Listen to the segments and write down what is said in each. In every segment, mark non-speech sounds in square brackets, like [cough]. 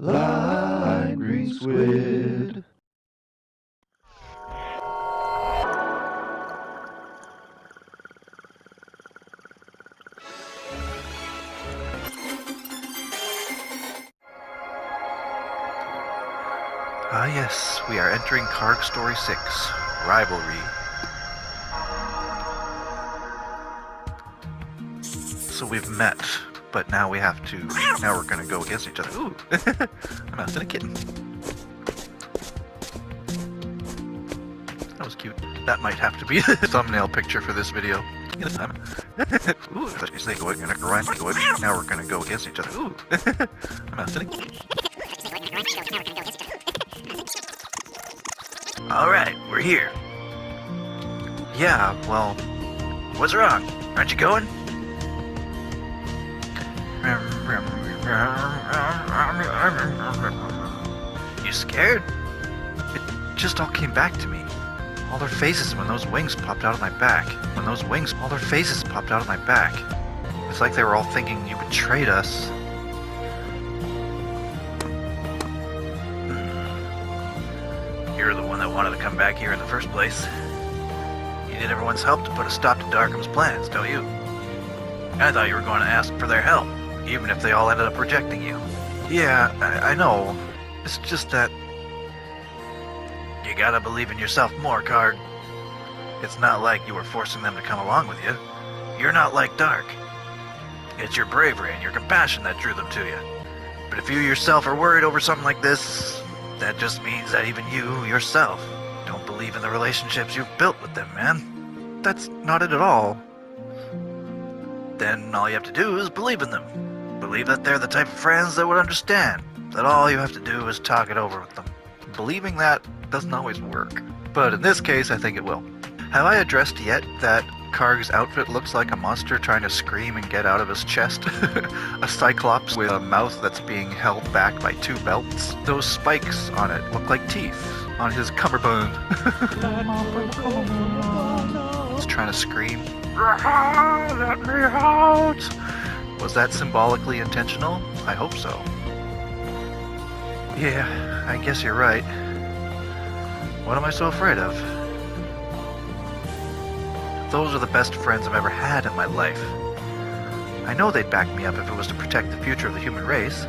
Lime green squid. Ah, yes, we are entering Kharg Story 6 Rivalry. So we've met, but now we have to. Now we're gonna go against each other. Ooh! a mouse and a kitten. That was cute. That might have to be [laughs] the thumbnail picture for this video. [laughs] Ooh, let's say going gonna grind. Going. Now we're gonna go against each other. Ooh! a mouse and a kitten. Alright, we're here. Yeah, well, what's wrong? Aren't you going? Scared? It just all came back to me. All their faces when those wings popped out of my back. When those wings, all their faces popped out of my back. It's like they were all thinking you betrayed us. Hmm. You're the one that wanted to come back here in the first place. You need everyone's help to put a stop to Darkham's plans, don't you? I thought you were going to ask for their help, even if they all ended up rejecting you. Yeah, I, I know. It's just that. You gotta believe in yourself more, Kharg. It's not like you were forcing them to come along with you. You're not like Darc. It's your bravery and your compassion that drew them to you. But if you yourself are worried over something like this, that just means that even you, yourself, don't believe in the relationships you've built with them, man. That's not it at all. Then all you have to do is believe in them. Believe that they're the type of friends that would understand. That all you have to do is talk it over with them. Believing that doesn't always work. But in this case, I think it will. Have I addressed yet that Kharg's outfit looks like a monster trying to scream and get out of his chest? [laughs] a cyclops with a mouth that's being held back by two belts. Those spikes on it look like teeth on his cummerbund. [laughs] He's trying to scream. Let me out! Was that symbolically intentional? I hope so. Yeah, I guess you're right. What am I so afraid of? Those are the best friends I've ever had in my life. I know they'd back me up if it was to protect the future of the human race.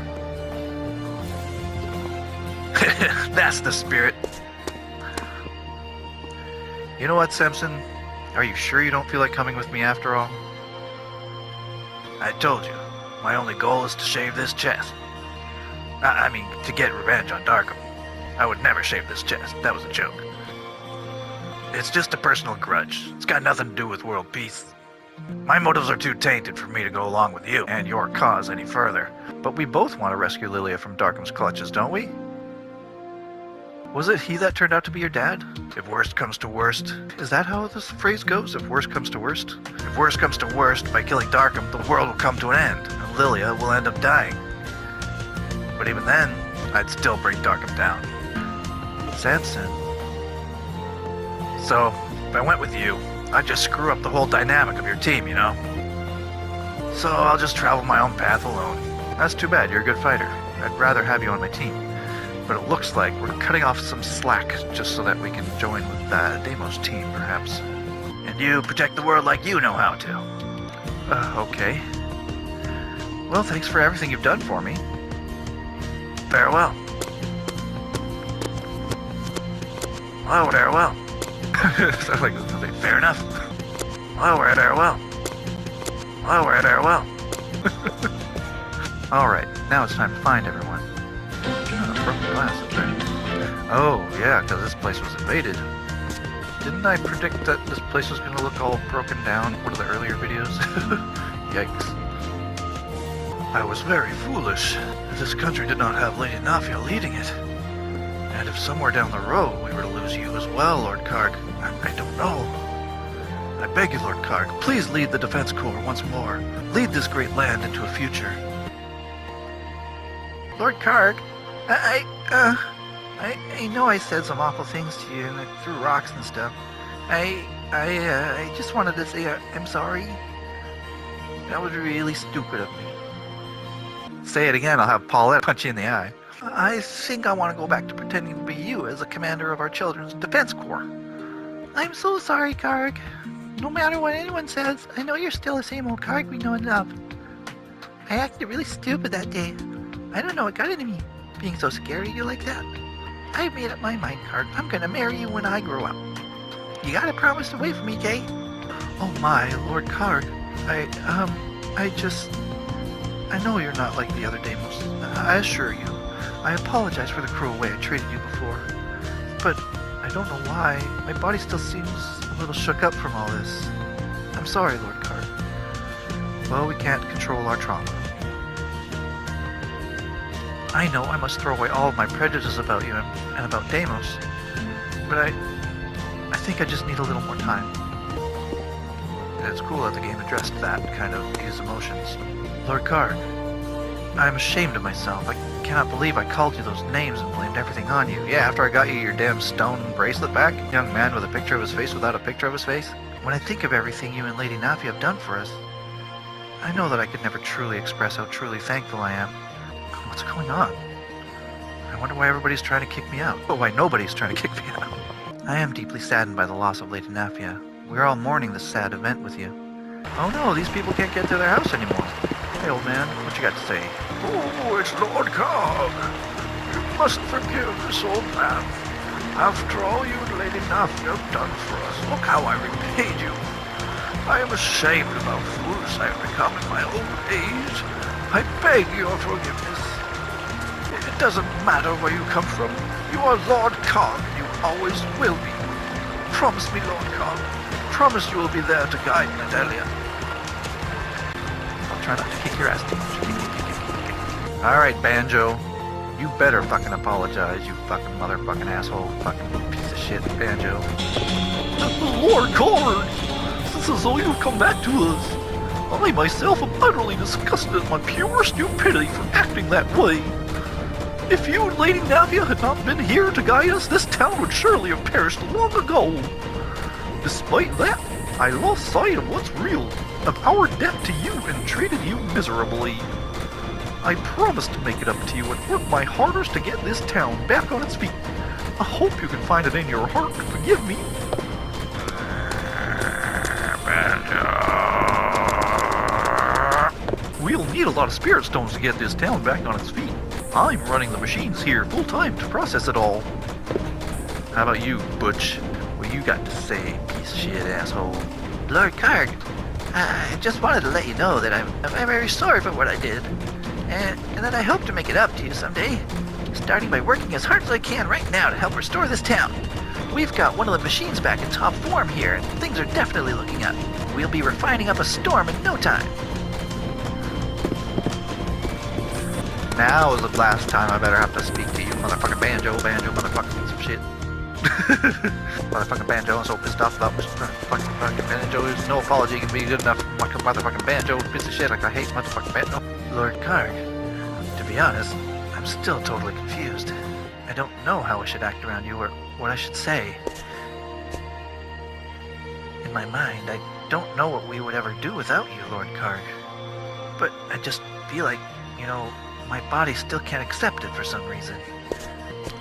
[laughs] That's the spirit. You know what, Simpson? Are you sure you don't feel like coming with me after all? I told you, my only goal is to shave this chest. I, I mean, to get revenge on Darkham. I would never shave this chest. That was a joke. It's just a personal grudge. It's got nothing to do with world peace. My motives are too tainted for me to go along with you and your cause any further. But we both want to rescue Lilia from Darkham's clutches, don't we? Was it he that turned out to be your dad? If worst comes to worst. Is that how this phrase goes? If worst comes to worst? If worst comes to worst, by killing Darkham, the world will come to an end, and Lilia will end up dying. But even then, I'd still bring Darkham down. Samson. So, if I went with you, I'd just screw up the whole dynamic of your team, you know? So I'll just travel my own path alone. That's too bad, you're a good fighter. I'd rather have you on my team. But it looks like we're cutting off some slack just so that we can join with uh, Deimos' team, perhaps. And you protect the world like you know how to. Uh, okay. Well, thanks for everything you've done for me. Farewell. Well, farewell. [laughs] Sounds like something. Fair enough. Well, we're there well. Well, we're [laughs] there well. Alright, now it's time to find everyone. Oh, broken glass up. Oh, yeah, because this place was invaded. Didn't I predict that this place was going to look all broken down in one of the earlier videos? [laughs] Yikes. I was very foolish. This country did not have Lady Nafia leading it. And if somewhere down the road we were to lose you as well, Lord Kharg, I, I don't know. I beg you, Lord Kharg, please lead the Defense Corps once more. Lead this great land into a future. Lord Kharg, I, I, uh, I, I know I said some awful things to you and I threw rocks and stuff. I, I, uh, I just wanted to say uh, I'm sorry. That was really stupid of me. Say it again, I'll have Paulette punch you in the eye. I think I want to go back to pretending to be you as the commander of our Children's Defense Corps. I'm so sorry, Kharg. No matter what anyone says, I know you're still the same old Kharg we know and love. I acted really stupid that day. I don't know what got into me, being so scared of you like that. I've made up my mind, Kharg. I'm gonna marry you when I grow up. You gotta promise to wait for me, Jay. Oh my, Lord Kharg. I, um, I just... I know you're not like the other Deimos. I assure you. I apologize for the cruel way I treated you before. But I don't know why. My body still seems a little shook up from all this. I'm sorry, Lord Kharg. Well, we can't control our trauma. I know I must throw away all of my prejudices about you and, about Deimos, but I, I think I just need a little more time. It's cool that the game addressed that kind of his emotions. Lord Kharg, I'm ashamed of myself. I cannot believe I called you those names and blamed everything on you. Yeah, after I got you your damn stone bracelet back, young man with a picture of his face without a picture of his face. When I think of everything you and Lady Nafi have done for us, I know that I could never truly express how truly thankful I am. What's going on? I wonder why everybody's trying to kick me out. Oh, why nobody's trying to kick me out. I am deeply saddened by the loss of Lady Nafia. We're all mourning this sad event with you. Oh no, these people can't get to their house anymore. Hey, old man, what you got to say? Oh, it's Lord Kharg. You must forgive this old man. After all you and Lady Nafia have done for us, look how I repaid you. I am ashamed of how foolish I have become in my old age. I beg your forgiveness. It doesn't matter where you come from. You are Lord Kharg, and you always will be. Promise me, Lord Kharg. Promise you will be there to guide Nadelia. I'll try not to kick your ass too much. Kick, kick, kick, kick, kick. All right, Banjo. You better fucking apologize, you fucking motherfucking asshole, fucking piece of shit, Banjo. Lord Kharg! This is all you've come back to us. I myself am utterly disgusted at my pure stupidity for acting that way. If you and Lady Nafia had not been here to guide us, this town would surely have perished long ago. Despite that, I lost sight of what's real, of our debt to you, and treated you miserably. I promise to make it up to you and work my hardest to get this town back on its feet. I hope you can find it in your heart to forgive me. We'll need a lot of spirit stones to get this town back on its feet. I'm running the machines here full time to process it all. How about you, Butch? Got to say, piece of shit asshole? Lord Kharg, I just wanted to let you know that I'm, I'm very sorry for what I did, and, and that I hope to make it up to you someday, starting by working as hard as I can right now to help restore this town. We've got one of the machines back in top form here, and things are definitely looking up. We'll be refining up a storm in no time. Now is the last time I better have to speak to you, motherfucking banjo, banjo, motherfucking piece of shit. [laughs] motherfucking banjo, I'm so pissed off about fucking fucking banjo. There's no apology can be good enough my motherfucking banjo, piece of shit. Like I hate motherfucking banjo. Lord Kharg, to be honest, I'm still totally confused. I don't know how I should act around you or what I should say. In my mind, I don't know what we would ever do without you, Lord Kharg. But I just feel like, you know, my body still can't accept it for some reason.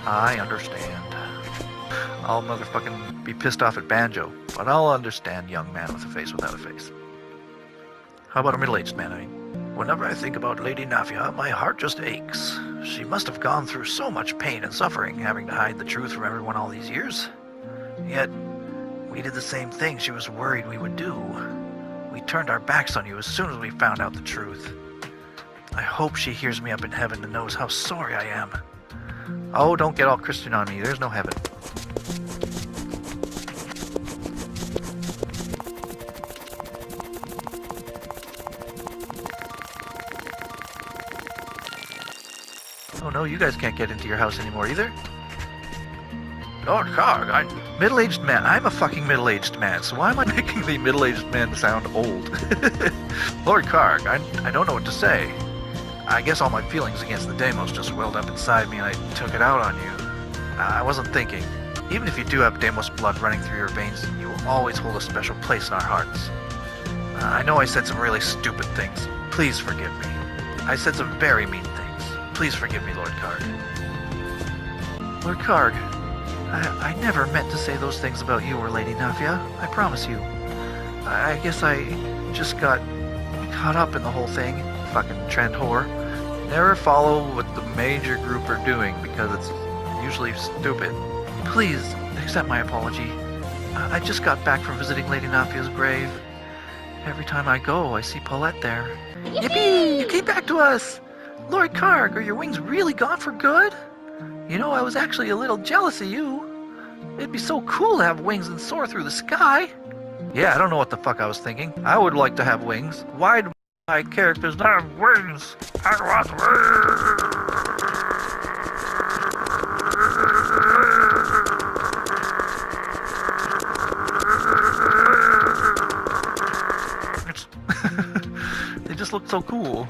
I understand. I'll motherfucking be pissed off at Banjo, but I'll understand young man with a face without a face. How about a middle-aged man, I mean? Whenever I think about Lady Nafia, my heart just aches. She must have gone through so much pain and suffering, having to hide the truth from everyone all these years. Yet, we did the same thing she was worried we would do. We turned our backs on you as soon as we found out the truth. I hope she hears me up in heaven and knows how sorry I am. Oh, don't get all Christian on me. There's no heaven. Oh no, you guys can't get into your house anymore either. Lord Kharg, I'm Middle-aged man. I'm a fucking middle-aged man, so why am I [laughs] making the middle-aged men sound old? [laughs] Lord Kharg, I, I don't know what to say. I guess all my feelings against the Deimos just welled up inside me and I took it out on you. I wasn't thinking. Even if you do have Deimos blood running through your veins, you will always hold a special place in our hearts. Uh, I know I said some really stupid things. Please forgive me. I said some very mean things. Please forgive me, Lord Kharg. Lord Kharg, I, I never meant to say those things about you or Lady Nafia. I promise you. I, I guess I just got caught up in the whole thing. Fucking trend whore. Never follow what the major group are doing because it's usually stupid. Please accept my apology. I just got back from visiting Lady Nafia's grave. Every time I go, I see Paulette there. Yippee! You came back to us! Lord Kharg, are your wings really gone for good? You know, I was actually a little jealous of you. It'd be so cool to have wings and soar through the sky. Yeah, I don't know what the fuck I was thinking. I would like to have wings. Why do my characters not have wings? I want wings! Look so cool.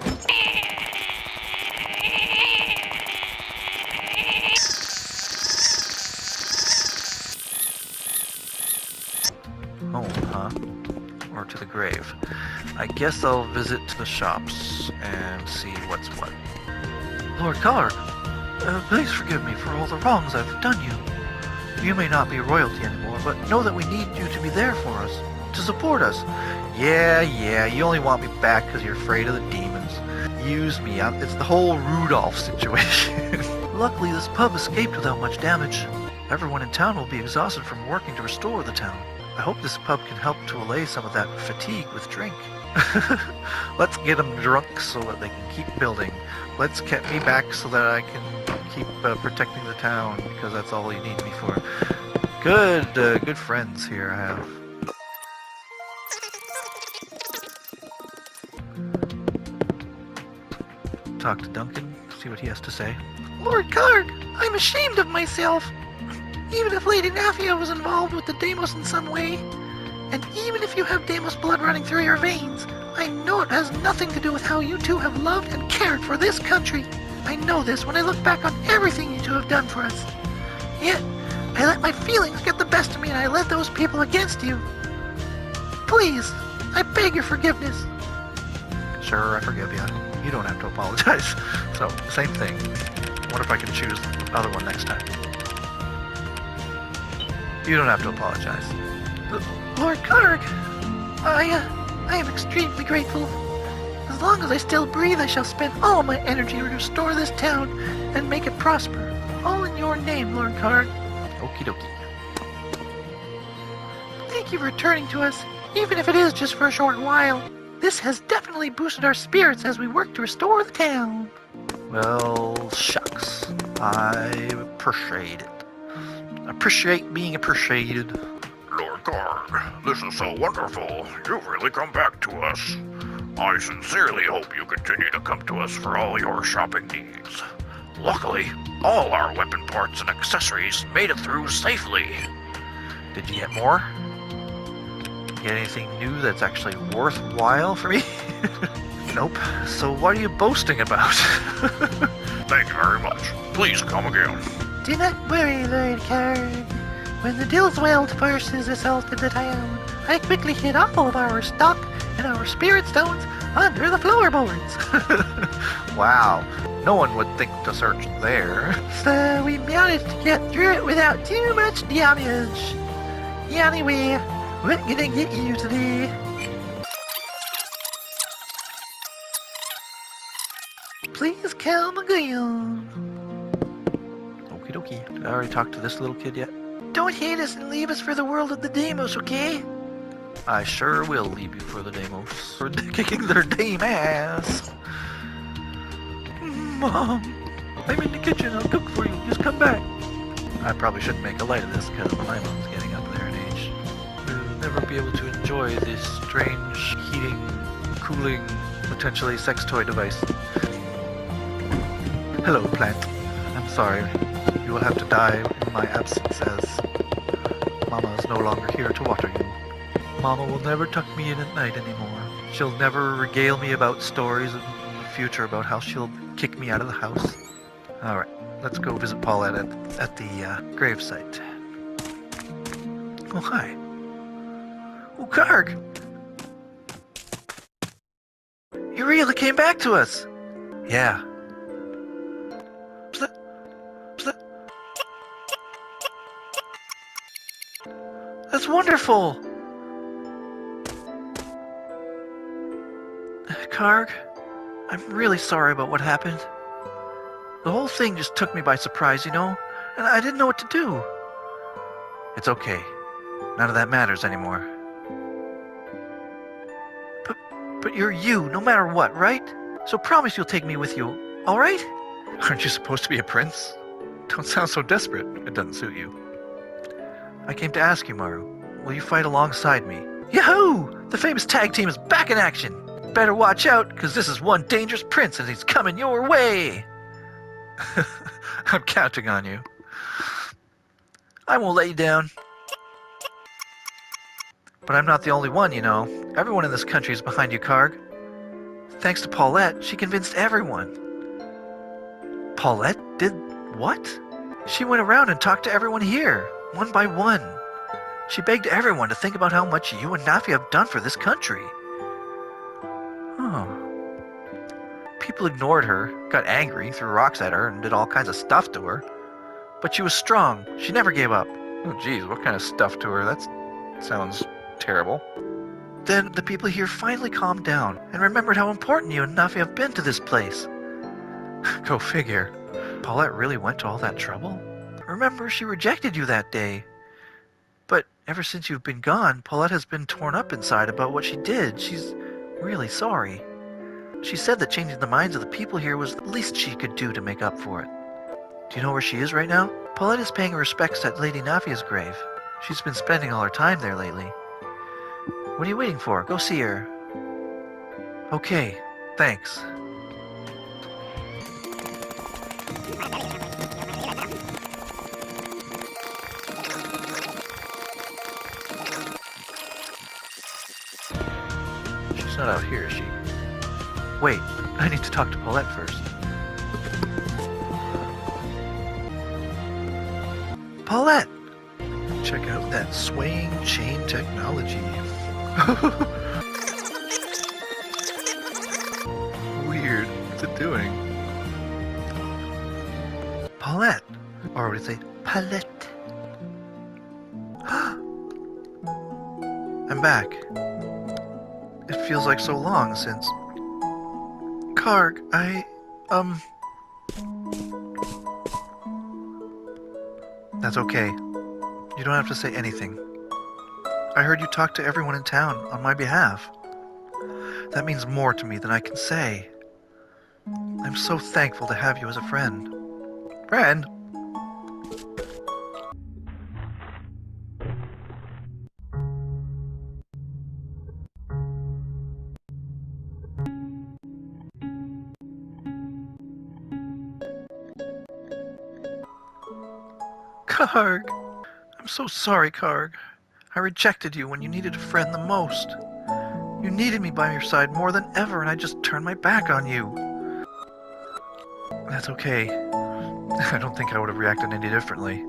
Home, huh? Or to the grave. I guess I'll visit to the shops and see what's what. Lord Kharg, uh, please forgive me for all the wrongs I've done you. You may not be royalty anymore, but know that we need you to be there for us, to support us. Yeah, yeah, you only want me back because you're afraid of the demons. Use me. I'm, it's the whole Rudolph situation. [laughs] Luckily, this pub escaped without much damage. Everyone in town will be exhausted from working to restore the town. I hope this pub can help to allay some of that fatigue with drink. [laughs] Let's get them drunk so that they can keep building. Let's get me back so that I can keep uh, protecting the town because that's all you need me for. Good, uh, good friends here I have. Talk to Duncan, see what he has to say. Lord Kharg, I'm ashamed of myself. Even if Lady Nafia was involved with the Deimos in some way, and even if you have Deimos blood running through your veins, I know it has nothing to do with how you two have loved and cared for this country. I know this when I look back on everything you two have done for us. Yet, I let my feelings get the best of me and I led those people against you. Please, I beg your forgiveness. Sure, I forgive you. You don't have to apologize. [laughs] So, same thing. What if I can choose the other one next time? You don't have to apologize. Lord Kharg, I, uh, I am extremely grateful. As long as I still breathe, I shall spend all my energy to restore this town and make it prosper. All in your name, Lord Kharg. Okie dokie. Thank you for returning to us, even if it is just for a short while. This has definitely boosted our spirits as we work to restore the town. Well, shucks. I appreciate it. Appreciate being appreciated. Lord Kharg, this is so wonderful. You've really come back to us. I sincerely hope you continue to come to us for all your shopping needs. Luckily, all our weapon parts and accessories made it through safely. Did you get more? Get anything new that's actually worthwhile for me? [laughs] nope. So what are you boasting about? [laughs] Thank you very much. Please come again. Do not worry, Lord Kharg. When the Dilsweld forces assaulted the town, I quickly hid all of our stock and our spirit stones under the floorboards. [laughs] wow. No one would think to search there. so we managed to get through it without too much damage. Yeah, Anyway, we're gonna get you today. Please come again. Okie dokie. Did I already talk to this little kid yet? Don't hate us and leave us for the world of the Deimos, okay? I sure will leave you for the Deimos. For [laughs] kicking their dame ass. Mom, I'm in the kitchen. I'll cook for you. Just come back. I probably shouldn't make a light of this because my mom's getting never be able to enjoy this strange heating, cooling, potentially sex toy device. Hello, plant. I'm sorry. You will have to die in my absence as Mama is no longer here to water you. Mama will never tuck me in at night anymore. She'll never regale me about stories in the future about how she'll kick me out of the house. Alright, let's go visit Paulette at, at the uh, gravesite. Oh, hi. Oh, Kharg! You really came back to us! Yeah. Pl pl That's wonderful! [sighs] Kharg, I'm really sorry about what happened. The whole thing just took me by surprise, you know? And I didn't know what to do. It's okay. None of that matters anymore. But, you're you, no matter what, right? So promise you'll take me with you, all right? Aren't you supposed to be a prince? Don't sound so desperate. It doesn't suit you. I came to ask you, Maru. Will you fight alongside me? Yahoo! The famous tag team is back in action. Better watch out, because this is one dangerous prince and he's coming your way. [laughs] I'm counting on you. I won't let you down. But I'm not the only one, you know. Everyone in this country is behind you, Kharg. Thanks to Paulette, she convinced everyone. Paulette did what? She went around and talked to everyone here, one by one. She begged everyone to think about how much you and Nafi have done for this country. Oh. People ignored her, got angry, threw rocks at her, and did all kinds of stuff to her. But she was strong. She never gave up. Oh, geez, what kind of stuff to her? That sounds terrible. Then the people here finally calmed down and remembered how important you and Nafi have been to this place. [laughs] Go figure. Paulette really went to all that trouble? Remember, she rejected you that day. But ever since you've been gone, Paulette has been torn up inside about what she did. She's really sorry. She said that changing the minds of the people here was the least she could do to make up for it. Do you know where she is right now? Paulette is paying her respects at Lady Nafia's grave. She's been spending all her time there lately. What are you waiting for? Go see her. Okay, thanks. She's not out here, is she? Wait, I need to talk to Paulette first. Paulette! Check out that swaying chain technology. Weird. What's it doing? Paulette. Or would it say Paulette? [gasps] I'm back. It feels like so long since. Karg, I. um. That's okay. You don't have to say anything. I heard you talk to everyone in town on my behalf. That means more to me than I can say. I'm so thankful to have you as a friend. Friend? Kharg. I'm so sorry, Kharg. I rejected you when you needed a friend the most. You needed me by your side more than ever, and I just turned my back on you. That's okay. [laughs] I don't think I would have reacted any differently.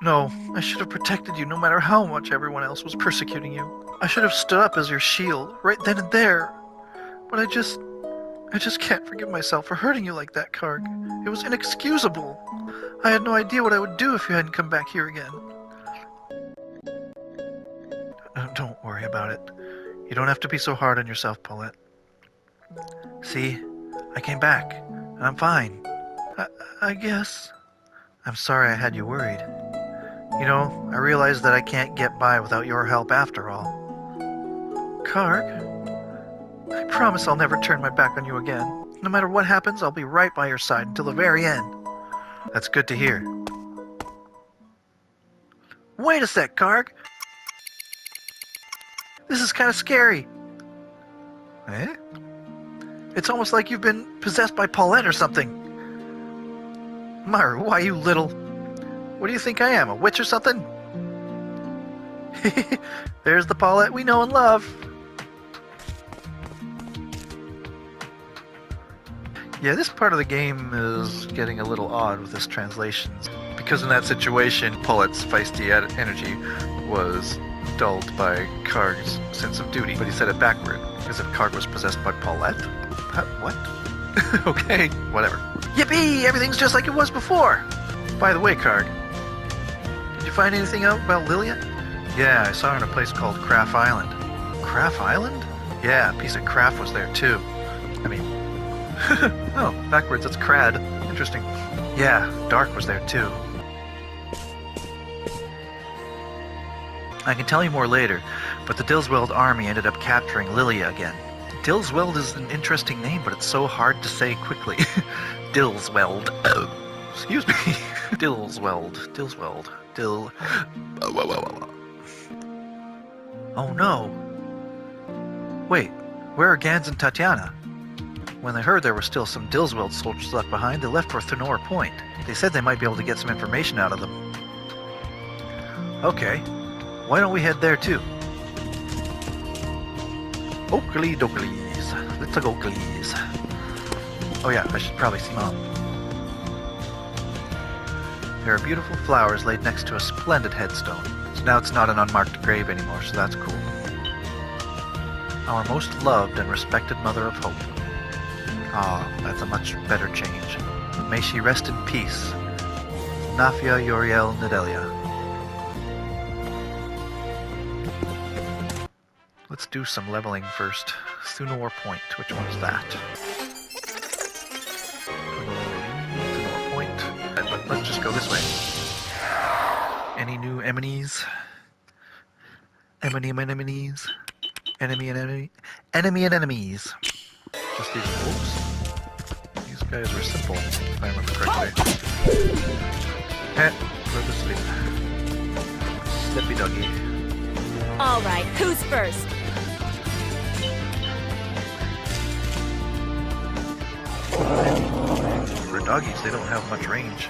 No, I should have protected you no matter how much everyone else was persecuting you. I should have stood up as your shield, right then and there. But I just. I just can't forgive myself for hurting you like that, Kharg. It was inexcusable. I had no idea what I would do if you hadn't come back here again. Worry about it. You don't have to be so hard on yourself, Paulette. See, I came back, and I'm fine. I, I guess. I'm sorry I had you worried. You know, I realize that I can't get by without your help after all. Kharg, I promise I'll never turn my back on you again. No matter what happens, I'll be right by your side until the very end. That's good to hear. Wait a sec, Kharg. This is kind of scary. Eh? It's almost like you've been possessed by Paulette or something. Maru, why you little... What do you think I am, a witch or something? [laughs] There's the Paulette we know and love. Yeah, this part of the game is getting a little odd with this translation. Because in that situation, Paulette's feisty energy was dulled by Kharg's sense of duty, but he said it backward, as if Kharg was possessed by Paulette. What? [laughs] okay, whatever. Yippee! Everything's just like it was before! By the way, Kharg, did you find anything out about Lilia? Yeah, I saw her in a place called Craft Island. Craft Island? Yeah, a piece of craft was there too. I mean, [laughs] oh, backwards, it's Crad. Interesting. Yeah, Darc was there too. I can tell you more later, but the Dilsweld army ended up capturing Lilia again. Dilsweld is an interesting name, but it's so hard to say quickly. [laughs] Dilsweld. Oh, [coughs] excuse me. [laughs] Dilsweld. Dilsweld. Dil. [coughs] Oh no. Wait, where are Gans and Tatiana? When they heard there were still some Dilsweld soldiers left behind, they left for Thenor Point. They said they might be able to get some information out of them. Okay, why don't we head there too? Oakley Doakleys. Let's go Oakleys. Oh yeah, I should probably see Mom. There are beautiful flowers laid next to a splendid headstone. So now it's not an unmarked grave anymore, so that's cool. Our most loved and respected Mother of Hope. Ah, that's a much better change. May she rest in peace. Nafia Uriel Nedelia. Let's do some leveling first. Thunor Point, which one is that? Thunor Point. Let- Let's just go this way. Any new enemies? Enemy and enemies? Enemy and enemy? Enemy and enemies. Just these wolves? These guys were simple, if I remember correctly. Eh, go to sleep. Slippy doggy. All right, who's first? Doggies, they don't have much range.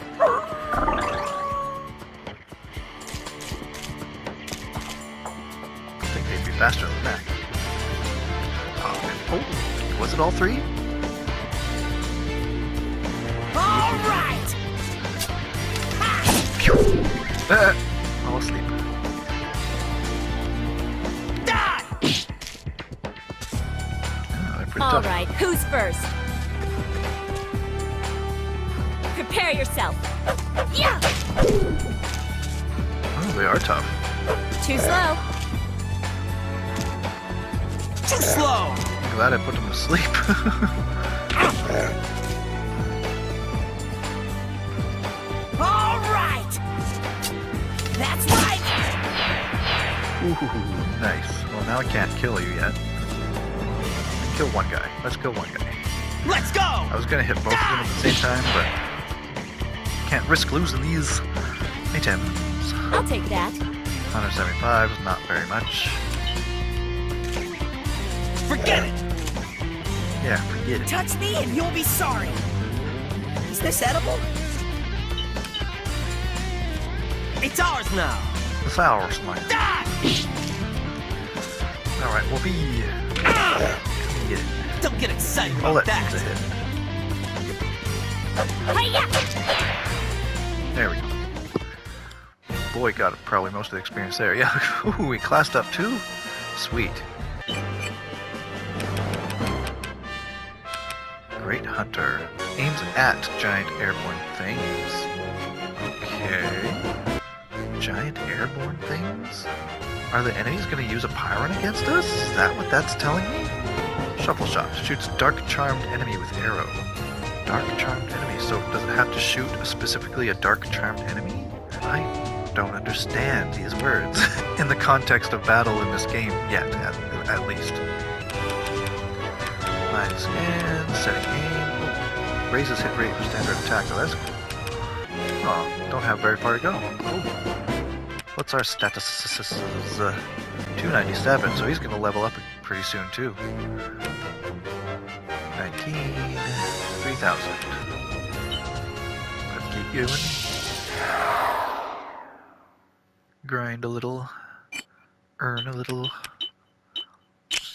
I think they'd be faster than that. Oh, oh, was it all three? All right! Uh, [laughs] all asleep. Oh, they're All tough. right, who's first? They are tough. Too slow. Too slow! I'm glad I put them to sleep. [laughs] All right! That's right! Ooh, nice. Well, now I can't kill you yet. Kill one guy. Let's kill one guy. Let's go! I was gonna hit both of them at the same time, but can't risk losing these items. I'll take that. 175 is not very much. Forget it! Yeah, forget it. Touch me and you'll be sorry! Is this edible? It's ours now! The sour slime. Die! Alright, ah! we'll be. Come get it. Don't get excited I'll about let things that! a hit. Hiya! There we go. Boy, got probably most of the experience there. [laughs] Yeah. Ooh, we classed up too? Sweet. Great Hunter. Aims at giant airborne things. Okay. Giant airborne things? Are the enemies going to use a Pyron against us? Is that what that's telling me? Shuffle shot. Shoots dark charmed enemy with arrow. Dark charmed enemy. So does it have to shoot specifically a dark charmed enemy? I don't understand these words [laughs] in the context of battle in this game yet, at, at least. Line scan, setting aim. Oh, raises hit rate for standard attack. Oh, that's cool. Oh, don't have very far to go. Cool. What's our status? Uh, 297, so he's going to level up pretty soon, too. 19, 3000. Let's keep going. Grind a little, earn a little.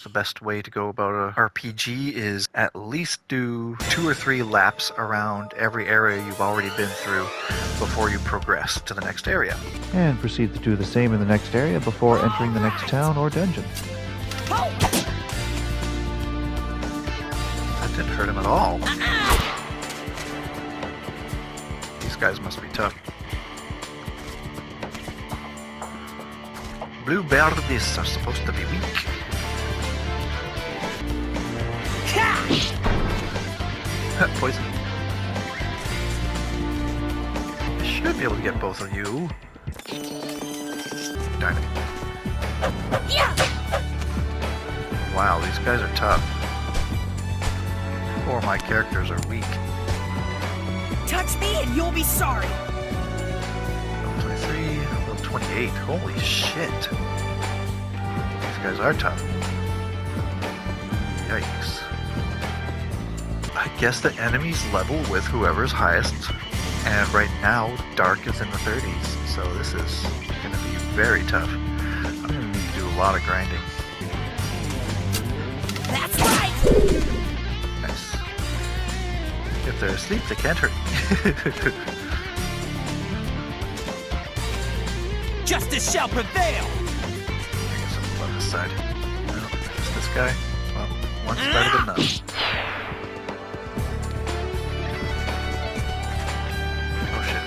The best way to go about a RPG is at least do two or three laps around every area you've already been through before you progress to the next area. And proceed to do the same in the next area before entering the next town or dungeon. That didn't hurt him at all. These guys must be tough. Blue birdies are supposed to be weak. Poison. I should be able to get both of you. Darn it. Yeah! Wow, these guys are tough. Four of my characters are weak. Touch me and you'll be sorry. Level 23, level 28. Holy shit. These guys are tough. Yikes. I guess the enemies level with whoever's highest. And right now, Darc is in the 30s. So this is going to be very tough. I'm going to need to do a lot of grinding. That's right! Nice. If they're asleep, they can't hurt [laughs] Justice shall prevail. I guess I'm on this side. No, just this guy. Well, one's better than ah. none. Oh shit.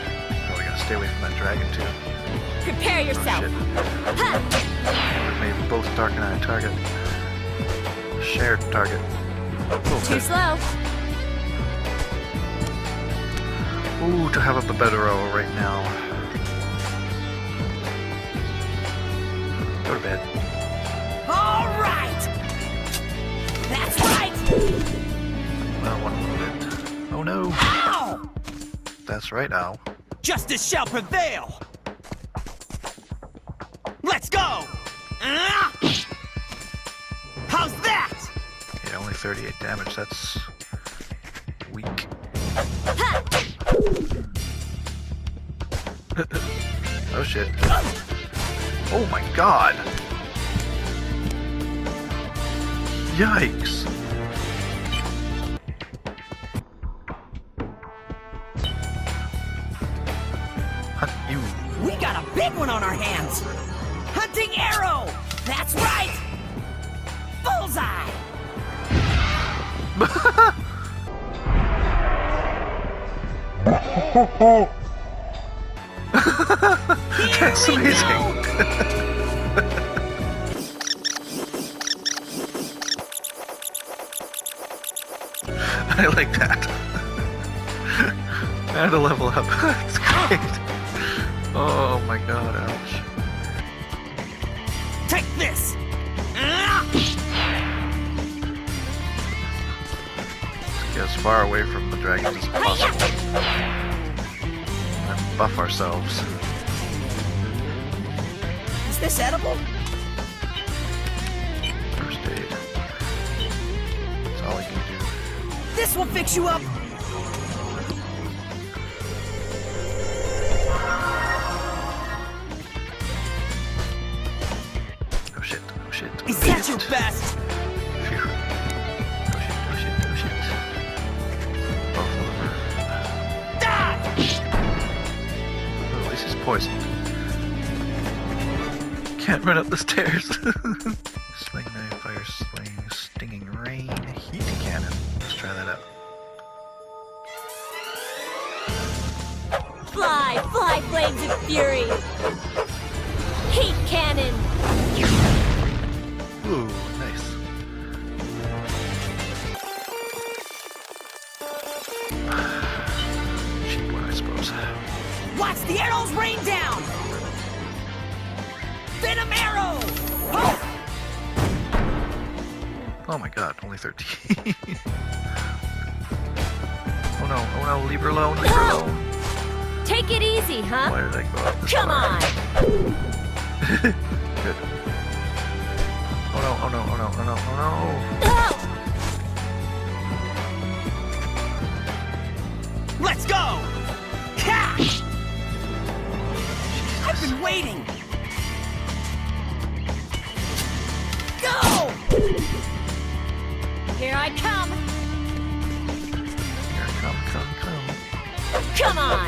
Oh, we gotta stay away from that dragon too. Prepare Oh yourself. shit. Ha! Maybe both Darc and I target. Shared target. Oh, Too slow. Ooh, to have up a better row right now. Bed. All right. That's right! Well, one wounded. Oh no. Ow! That's right, Ow. Justice shall prevail. Let's go. Ah! How's that? Yeah, only 38 damage. That's weak. [laughs] oh shit. Oh my god. Yikes. Hunt you. We got a big one on our hands. Hunting arrow. That's right! Bullseye. [laughs] [laughs] That's amazing. [laughs] I like that. [laughs] and a level up. [laughs] That's great. Oh my god, ouch. Take this. Let's get as far away from the dragons as possible. And buff ourselves. Is this edible? First aid. That's all I can do. This will fix you up. Stairs. Sling [laughs] knife, fire sling, stinging rain, heat cannon. Let's try that out. Fly, fly, flames of fury! Heat cannon! Ooh, nice. [sighs] Cheap one, I suppose. Watch the arrows rain down. Oh my god, only 13. [laughs] oh no, oh no, leave her alone, leave her alone. Take it easy, huh? Why did I go up Come far? on! [laughs] Good. Oh no, oh no, oh no, oh no, oh no. Let's go. Ha! I've been waiting. Come on!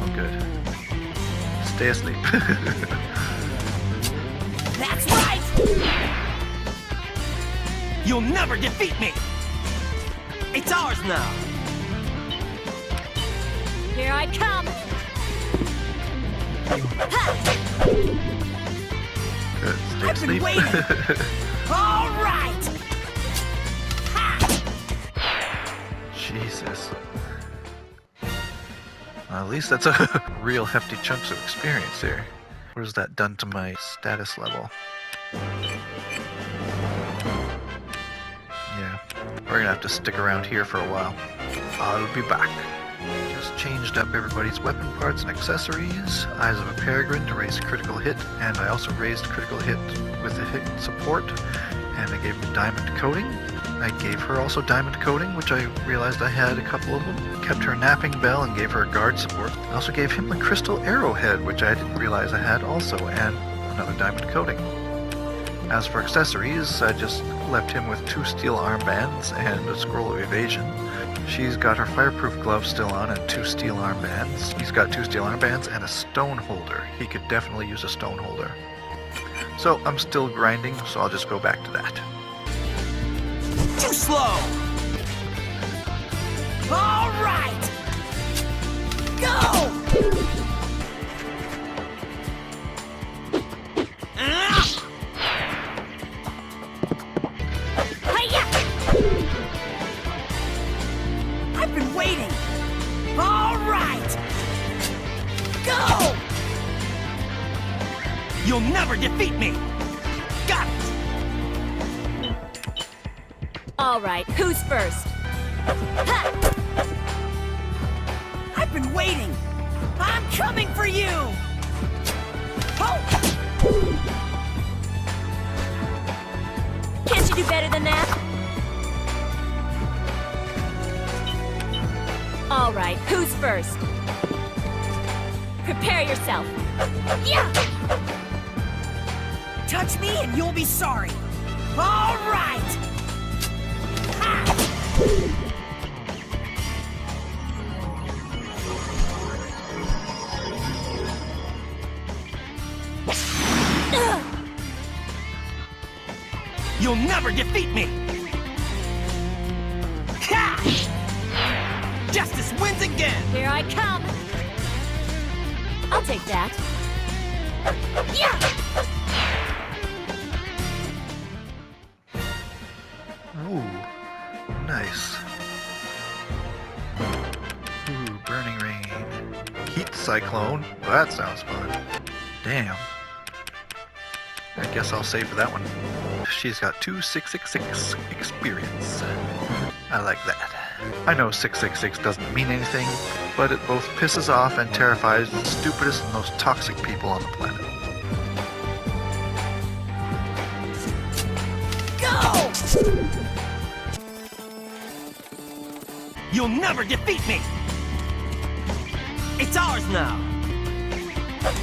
Oh, good. Stay asleep. [laughs] That's right! You'll never defeat me. It's ours now. Here I come! Good. Stay I've been asleep. waiting. [laughs] All right. Jesus. At least that's a [laughs] real hefty chunks of experience here. What has that done to my status level? Yeah, we're gonna have to stick around here for a while. I'll be back. Just changed up everybody's weapon parts and accessories. Eyes of a Peregrine to raise critical hit, and I also raised critical hit with the hit support, and I gave him diamond coating. I gave her also diamond coating, which I realized I had a couple of them. Kept her napping bell and gave her guard support. I also gave him the crystal arrowhead, which I didn't realize I had also, and another diamond coating. As for accessories, I just left him with two steel armbands and a scroll of evasion. She's got her fireproof gloves still on and two steel armbands. He's got two steel armbands and a stone holder. He could definitely use a stone holder. So I'm still grinding, so I'll just go back to that. Too slow. All right. Go. Ah! I've been waiting. All right. Go. You'll never defeat me. All right, who's first? Ha! I've been waiting. I'm coming for you. Oh. Can't you do better than that? All right, who's first? Prepare yourself. Yeah! Touch me and you'll be sorry. All right. You'll never defeat me! Ha! Justice wins again! Here I come. I'll take that. Yeah! Cyclone. Well, that sounds fun. Damn. I guess I'll save for that one. She's got two 666 experience. I like that. I know 666 doesn't mean anything, but it both pisses off and terrifies the stupidest and most toxic people on the planet. Go! You'll never defeat me! It's ours now!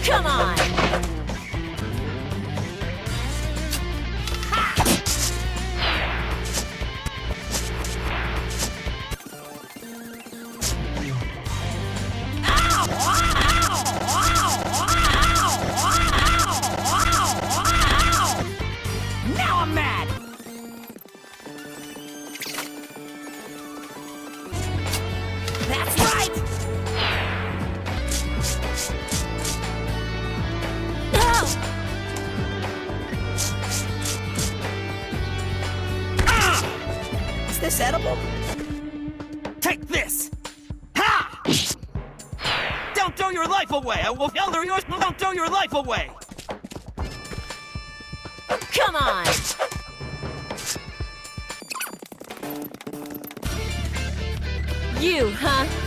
Come on! Edible? Take this! Ha! Don't throw your life away! I will tell yours. Don't throw your life away! Come on! You, huh?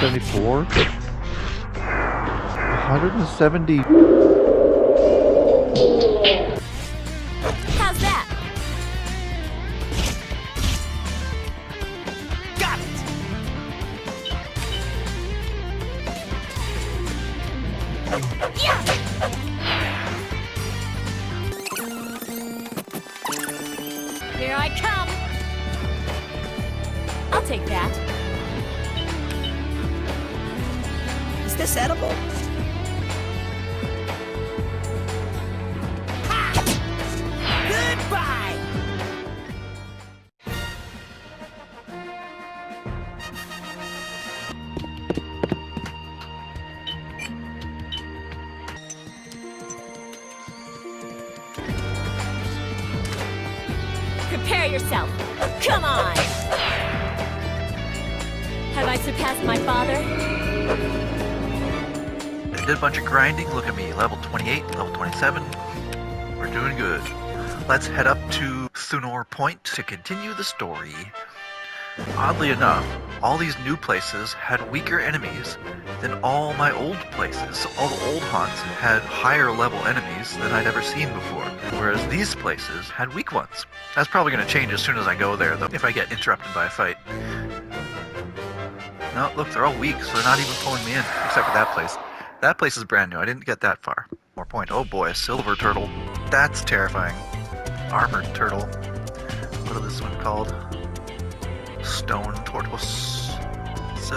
174? 170. To continue the story. Oddly enough, all these new places had weaker enemies than all my old places. All the old haunts had higher level enemies than I'd ever seen before, whereas these places had weak ones. That's probably going to change as soon as I go there, though, if I get interrupted by a fight. No, look, they're all weak, so they're not even pulling me in, except for that place. That place is brand new. I didn't get that far. More point. Oh boy, a silver turtle. That's terrifying. Armored turtle. What is this one called? Stone tortoise. So,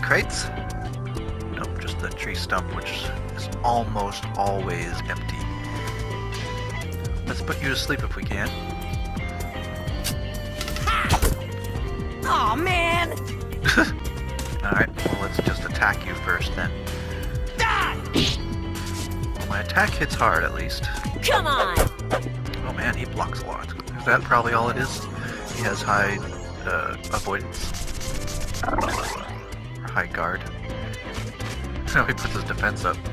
crates? Nope, just the tree stump, which is almost always empty. Let's put you to sleep if we can. Aw, man! [laughs] Alright, well, let's just attack you first then. Die! Well, my attack hits hard at least. Come on! Oh man, he blocks a lot. That probably all it is? He has high uh, avoidance. High guard. Now [laughs] he puts his defense up. [laughs]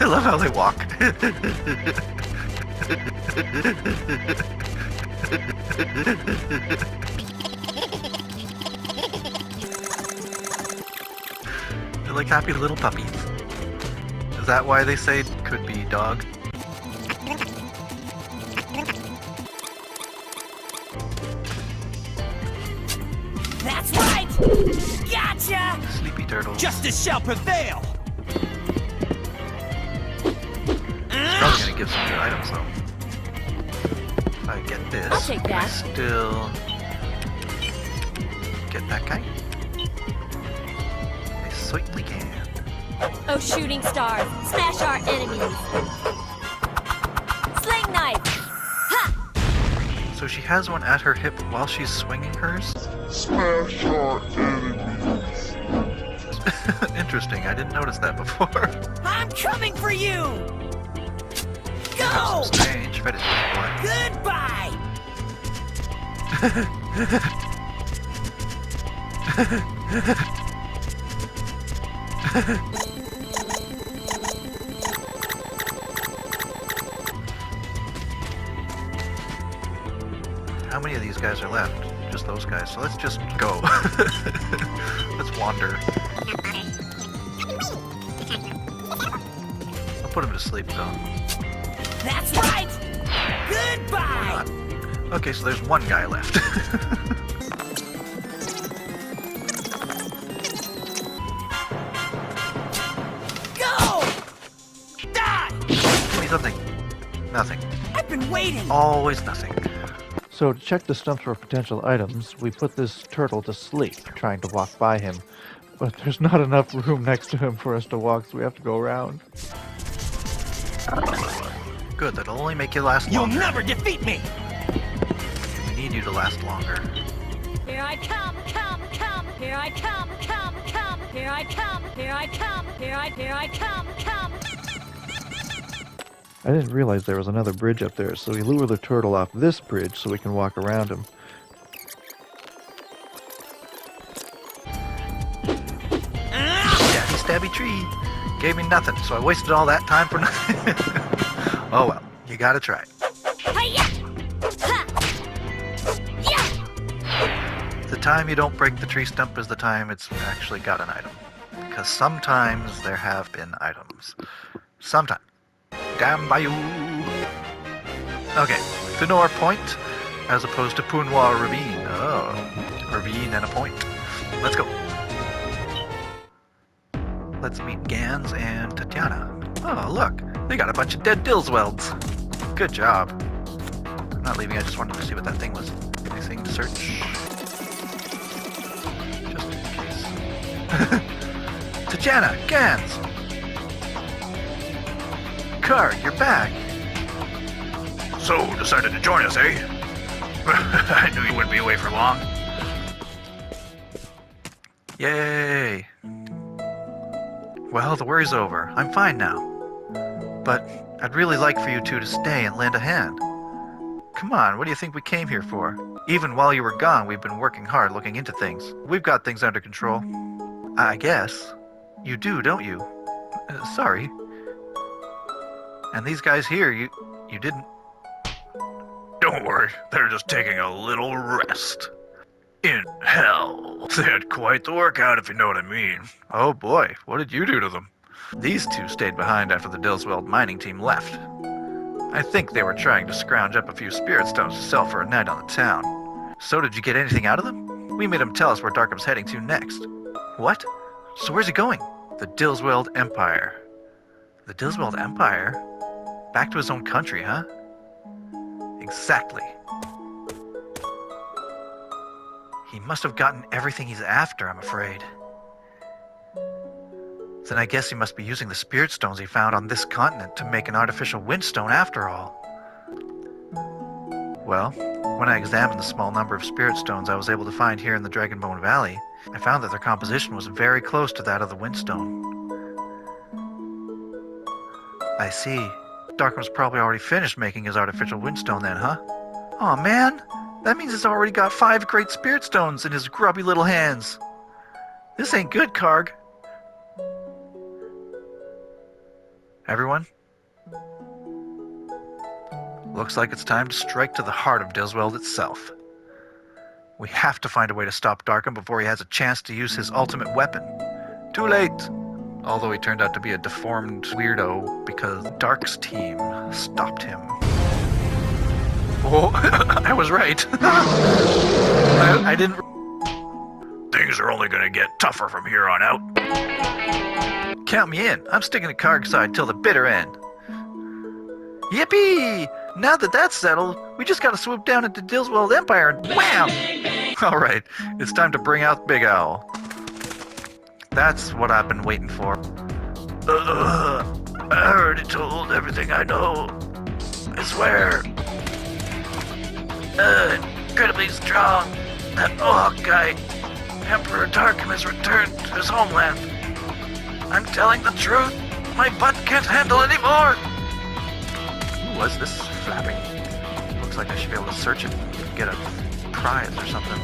I love how they walk. [laughs] They're like happy little puppies. Is that why they say could be dog? Justice shall prevail! Probably gonna give some good items though. I get this, I'll take can I that. still get that guy. I certainly can. Oh, shooting stars, smash our enemies! Sling knife! Ha! So she has one at her hip while she's swinging hers. Smash our enemies. [laughs] Interesting. I didn't notice that before. [laughs] I'm coming for you! Go! strange fetishes, boy. Goodbye! How many of these guys are left? Just those guys. So let's just go. [laughs] let's wander. Put him to sleep though. That's right! Goodbye! Okay, so there's one guy left. [laughs] Go! Die! Give me something. Nothing. I've been waiting! Always nothing. So to check the stumps for potential items, we put this turtle to sleep, trying to walk by him. But there's not enough room next to him for us to walk, so we have to go around. Good, that'll only make you last You'll never defeat me! We need you to last longer. Here I come, come, come, Here I come, come, come. Here I come, here I come, here I, here I come, come. I didn't realize there was another bridge up there, so we lure the turtle off this bridge so we can walk around him. Stabby stabby tree. Gave me nothing, so I wasted all that time for nothing. [laughs] oh well, you gotta try. The time you don't break the tree stump is the time it's actually got an item. Because sometimes there have been items. Sometimes. Damn Bayou! Okay, Finor Point as opposed to Punwa Ravine. Oh, ravine and a point. Let's go. Let's meet Ganz and Tatiana. Oh, look, they got a bunch of dead Dilswelds. Good job. I'm not leaving, I just wanted to see what that thing was. Anything to search? Just in case. [laughs] Tatiana, Ganz! Kharg, you're back. So, decided to join us, eh? [laughs] I knew you wouldn't be away for long. Yay! Well, the worry's over. I'm fine now. But I'd really like for you two to stay and lend a hand. Come on, what do you think we came here for? Even while you were gone, we've been working hard looking into things. We've got things under control. I guess. You do, don't you? Uh, sorry. And these guys here, you you didn't. Don't worry, they're just taking a little rest. In hell. [laughs] They had quite the workout, if you know what I mean. Oh boy, what did you do to them? These two stayed behind after the Dilsweld mining team left. I think they were trying to scrounge up a few spirit stones to sell for a night on the town. So did you get anything out of them? We made him tell us where Darkham's heading to next. What? So where's he going? The Dilsweld Empire. The Dilsweld Empire? Back to his own country, huh? Exactly. He must have gotten everything he's after, I'm afraid. Then I guess he must be using the spirit stones he found on this continent to make an artificial windstone after all. Well, when I examined the small number of spirit stones I was able to find here in the Dragonbone Valley, I found that their composition was very close to that of the windstone. I see. Darkham's probably already finished making his artificial windstone then, huh? Aw, oh, man! That means he's already got five great spirit stones in his grubby little hands. This ain't good, Kharg. Everyone? Looks like it's time to strike to the heart of Dilsweld itself. We have to find a way to stop Darkham before he has a chance to use his ultimate weapon. Too late! Although he turned out to be a deformed weirdo because Darc's team stopped him. Oh, [laughs] I was right. [laughs] I, I didn't. Things are only gonna get tougher from here on out. Count me in. I'm sticking to Kharg's side till the bitter end. Yippee! Now that that's settled, we just gotta swoop down into Dilsweld Empire and wham! [laughs] Alright, it's time to bring out Big Owl. That's what I've been waiting for. Uh, [clears throat] I already told everything I know. I swear. Uh, incredibly strong. That Mohawk guy, Emperor Darkham, has returned to his homeland. I'm telling the truth. My butt can't handle anymore. Who was this flapping? Looks like I should be able to search it and get a prize or something.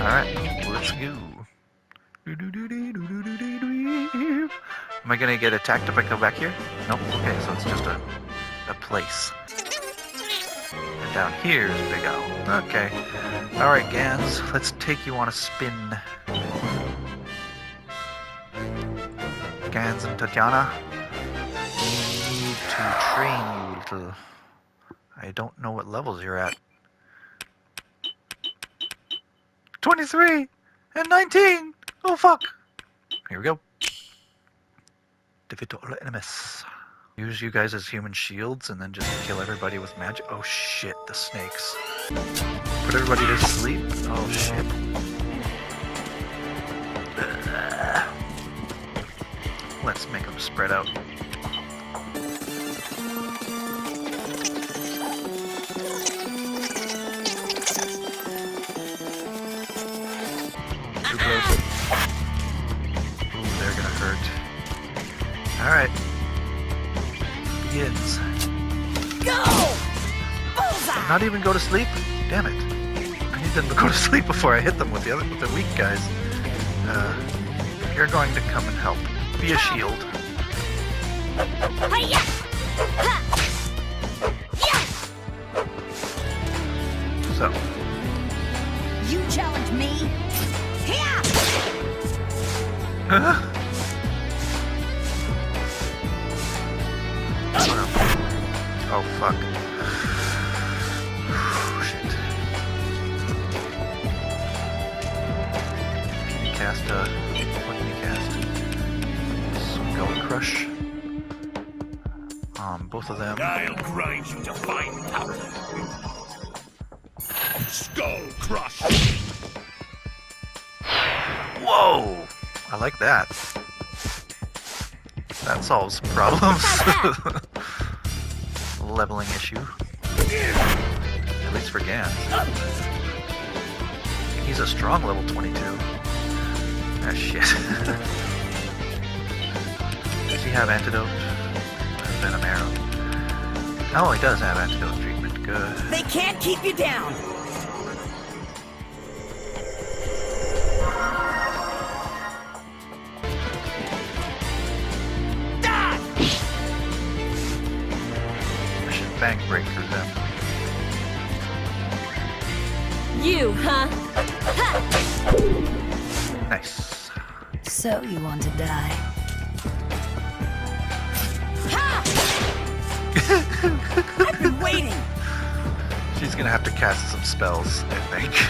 Alright, let's go. Am I gonna get attacked if I go back here? Nope. Okay, so it's just a, a place. Down here is Big Owl. Okay. Alright, Ganz, let's take you on a spin. Ganz and Tatiana, we need to train you little. I don't know what levels you're at. 23 and 19! Oh fuck! Here we go. Defeat all enemies use you guys as human shields and then just kill everybody with magic. Oh shit, the snakes. Put everybody to sleep? Oh shit. Let's make them spread out. Ooh, they're gonna hurt. Alright begins. Go! Bullseye! Not even go to sleep? Damn it. I need them to go to sleep before I hit them with the other with the weak guys. Uh, you're going to come and help. Be a shield. Hiya! Yeah! So, You challenge me? Here! Solves problems. [laughs] Leveling issue. At least for Gan. He's a strong level 22. Ah, shit. [laughs] does he have antidote? Venom arrow. Oh, he does have antidote treatment. Good. They can't keep you down!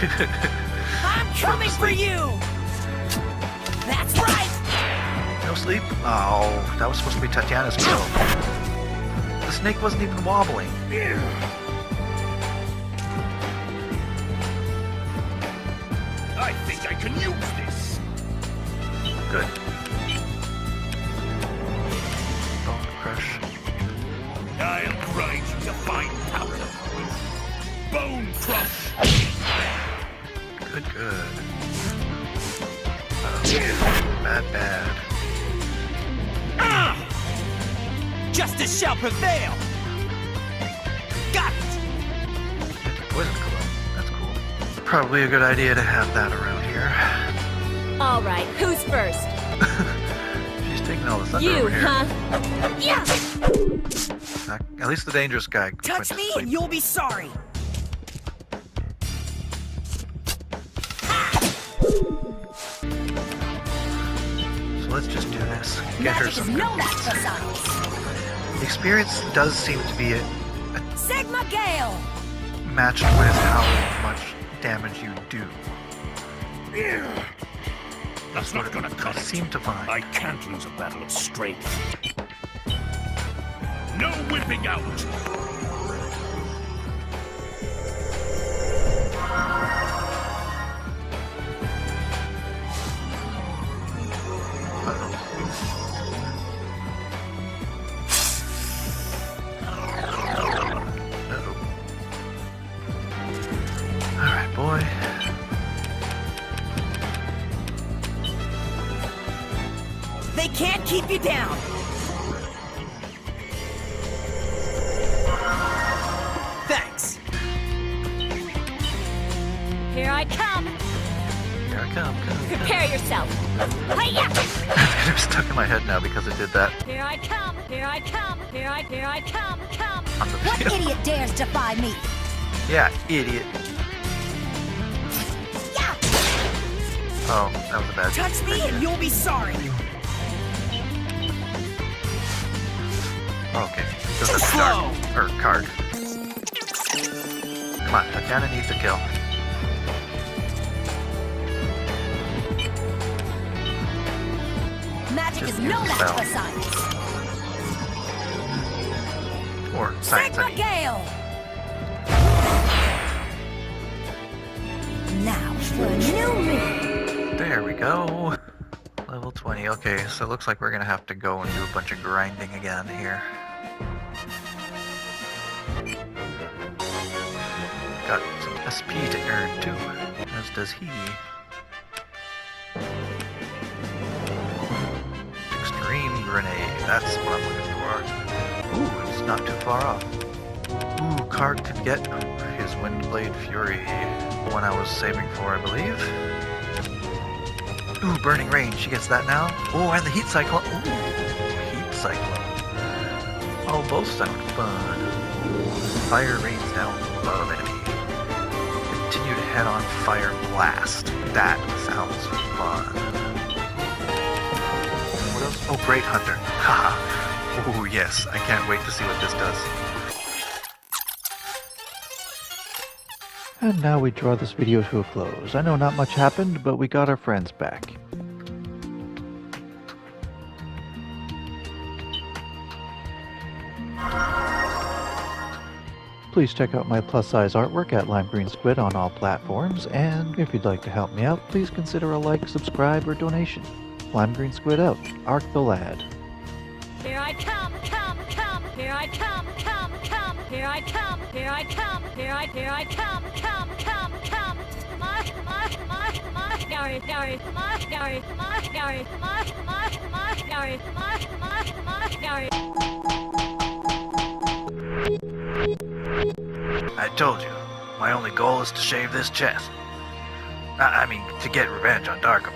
[laughs] I'm coming for you! That's right! no sleep? Oh, that was supposed to be Tatiana's kill. The snake wasn't even wobbling. I think I can use this. Good. Bone crush. I'll grind you to fine powder. Bone crush. Good, good. Uh, bad, bad. Justice shall prevail! Got it! Poison cologne. That's cool. Probably a good idea to have that around here. All right, who's first? [laughs] She's taking all the thunder You, over here. huh? Yeah! At least the dangerous guy. Touch me sleep. and you'll be sorry! This. Get her some. no match. Experience does seem to be a Sigma Gale! matched with how much damage you do. That's not gonna cut I it. seem to find. I can't lose a battle of strength. No whipping out. They can't keep you down! Thanks! Here I come! Here I come. come. Prepare yourself! Hiya! It's gonna be stuck in my head now because it did that Here I come! Here I come! Here I here I come! Come! What idiot dares defy me? Yeah, idiot. Yeah! Oh, that was a bad Touch me and you'll be sorry! Okay. So slow. dark. Or card. Come on, Tatiana needs a kill. Magic Just is no match for science. Or science, I Sigma. Gale! Now for a new me. There we go. Level 20. Okay, so it looks like we're gonna have to go and do a bunch of grinding again here. SP to too, as does he. Extreme grenade, that's what I'm looking for. Ooh, it's not too far off. Ooh, Kharg can get his Windblade Fury. One I was saving for, I believe. Ooh, Burning Rain. She gets that now. Oh, and the Heat Cyclone. Ooh, Heat Cyclone. Oh, both sound fun. Fire rains down to head on Fire Blast. That sounds fun. What else? Oh, Great Hunter. Haha. Ooh, yes. I can't wait to see what this does. And now we draw this video to a close. I know not much happened, but we got our friends back. Please check out my plus-size artwork at Lime Green Squid on all platforms, and if you'd like to help me out, please consider a like, subscribe, or donation. Lime Green Squid out. Arc the Lad. Here I come, come, come. Here I come, come, come. Here I come, here I come. Here I, here I come, come, come, come. My, my, my, my, Gary, Gary, my, Gary, my, Gary, my, my, my, Gary, my, my, my, Gary. I told you, my only goal is to shave this chest. I, I mean, to get revenge on Darkham.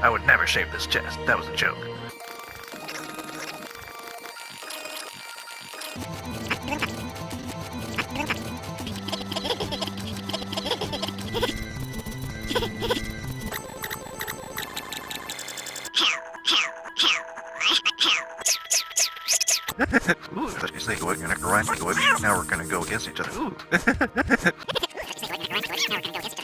I would never shave this chest. That was a joke. Ooh, I thought you said we're gonna grind it. Now we're gonna go against each other. Ooh. [laughs]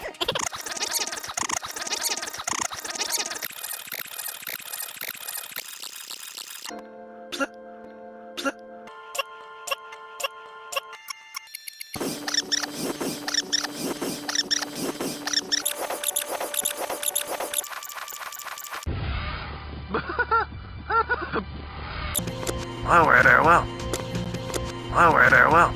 Well, we're there, well. We're there, well.